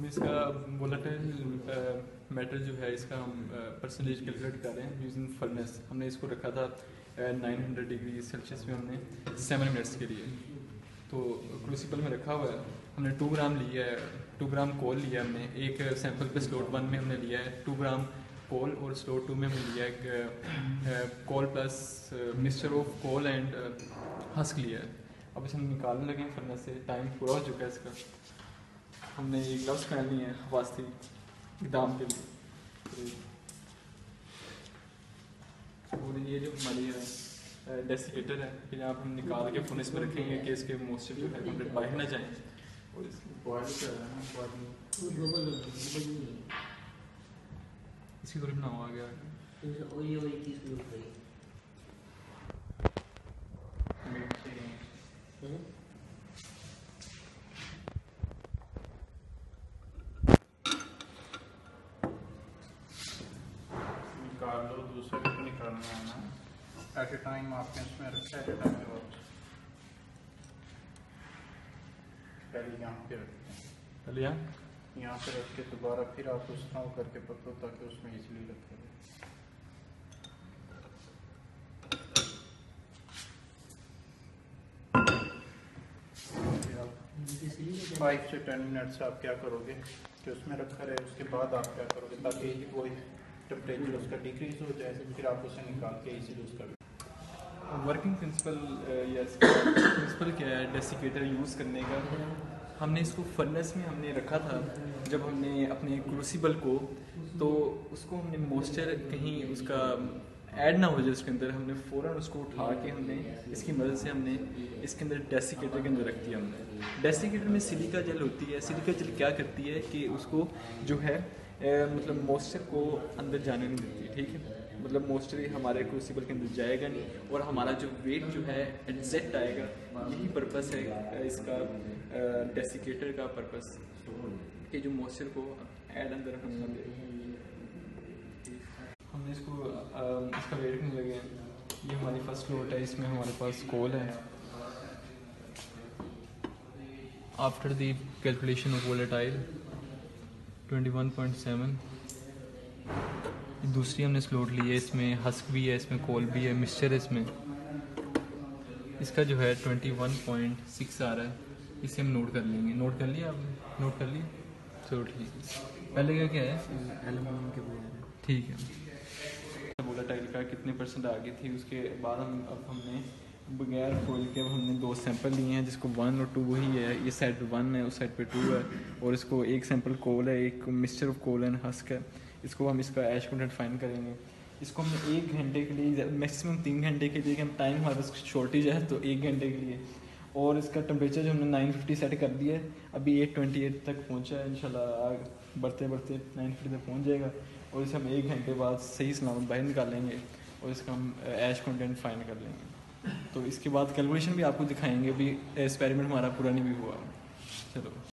ہم اس کا وولاٹائل میٹر جو ہے، اس کا ہم پرسنٹیج کیلکولیٹ کر رہے ہیں یوزنگ فرنس ہم نے اس کو رکھا تھا نائن ہنڈریڈ ڈگری سیلسیس میں ہم نے سیون منٹس کے لیے۔ تو کروسیبل میں رکھا ہوا ہے۔ ہم نے ٹو گرام لیا ہے ٹو گرام کول لیا ہم نے۔ ایک سیمپل پہ سلوٹ ون میں ہم نے لیا ہے ٹو گرام کول اور سلوٹ ٹو میں ہم نے لیا ہے coal plus mixture of coal and husk لیا ہے۔ اب اسے ہم نکالنے لگے ہیں فرنس سے۔ ٹائم پورا ہو چکا ہے اس کا۔ ہم نے یہ گلوز پہن لی ہیں واسطے اقدام کے لیے۔ اور یہ جو ہماری ڈیسیکیٹر ہے، پھر یہاں ہم نکال کے فنس میں رکھیں گے کہ اس کے موسچر جو ہے کمپلیٹ باہر نہ جائیں۔ اور اس اس کی طرف نہ ہوا گیا۔ نکال لو دوسرے کو نکالنا ہے نا۔ ایٹ اے ٹائم آپ نے اس میں رکھا ہے ٹائم پہلے یہاں پہ رکھتے ہیں پہلے یہاں؟ یہاں پہ رکھ کے دوبارہ پھر آپ اس طرح کر کے پکڑو تاکہ اس میں ایزیلی رکھے فائیو سے ٹین منٹ سے آپ کیا کرو گے؟ کہ اس میں رکھا رہے اس کے بعد آپ کیا کرو گے؟ تاکہ وہ ٹمپریچر اس کا ڈیکریز ہو جائے پھر آپ اسے نکال کے ایزیلی اس کا ورکنگ پرنسپل یا اس کا پرنسپل کیا ہے ڈیسیکیٹر یوز کرنے کا؟ ہم نے اس کو فرنس میں ہم نے رکھا تھا۔ جب ہم نے اپنے کروسیبل کو تو اس کو ہم نے موسچر کہیں اس کا ایڈ نہ ہو جائے اس کے اندر، ہم نے فوراً اس کو اٹھا کے ہم نے، اس کی مدد سے ہم نے اس کے اندر ڈیسیکیٹر کے اندر رکھ دیا ہم نے۔ ڈیسیکیٹر میں سلیکا جل ہوتی ہے۔ سلیکا جل کیا کرتی ہے کہ اس کو جو ہے مطلب موسچر کو اندر جانے نہیں دیتی، ٹھیک ہے؟ مطلب موسچر ہمارے کروسیبل کے اندر جائے گا نہیں، اور ہمارا جو ویٹ جو ہے ایگزیکٹ آئے گا، یہی پرپس ہے اس کا ڈیسیکیٹر کا پرپس کہ جو موسچر کو ایڈ اندر ہم نہ دے ہم نے اس کو اس کا ویٹ کرنے لگے۔ ہیں یہ ہماری فرسٹ لوٹ ہے اس میں ہمارے پاس کول ہے۔ After the calculation of volatile twenty one point seven دوسری ہم نے سلوٹ لی ہے اس میں ہسک بھی ہے اس میں کول بھی ہے مسچر ہے اس میں۔ اس کا جو ہے ٹوینٹی ون پوائنٹ سکس آ رہا ہے۔ اسے ہم نوٹ کر لیں گے۔ نوٹ کر لیا آپ نے؟ نوٹ کر لیا؟ چلو ٹھیک۔ پہلے کا کیا ہے؟ ٹھیک ہے۔ بولا ٹائل کا کتنے پرسنٹ آ گئی تھی، اس کے بعد ہم، اب ہم نے بغیر کھول کے اب ہم نے دو سیمپل لیے ہیں، جس کو ون اور ٹو وہی ہے، یہ سائڈ پہ ون ہے، اس سائڈ پہ ٹو ہے، اور اس کو ایک سیمپل کول ہے، ایک mixture of coal and husk ہے۔ اس کو ہم اس کا ایش کنٹینٹ فائن کریں گے۔ اس کو ہم نے ایک گھنٹے کے لیے میکسیمم تین گھنٹے کے لیے، کہ ہم ٹائم ہمارے پاس شارٹیج ہے، تو ایک گھنٹے کے لیے۔ اور اس کا ٹمپریچر جو ہم نے نائن ففٹی سیٹ کر دیا ہے، ابھی ایٹ ٹوئنٹی ایٹ تک پہنچا ہے ان شاء اللہ بڑھتے بڑھتے نائن ففٹی تک پہنچ جائے گا۔ اور اسے ہم ایک گھنٹے بعد صحیح سلامت باہر نکال لیں گے اور اس کا ہم ایش کنٹینٹ فائن کر لیں گے۔ تو اس کے بعد کیلکولیشن بھی آپ کو دکھائیں گے، ابھی ایکسپیریمنٹ ہمارا پورا نہیں بھی ہوا۔ چلو۔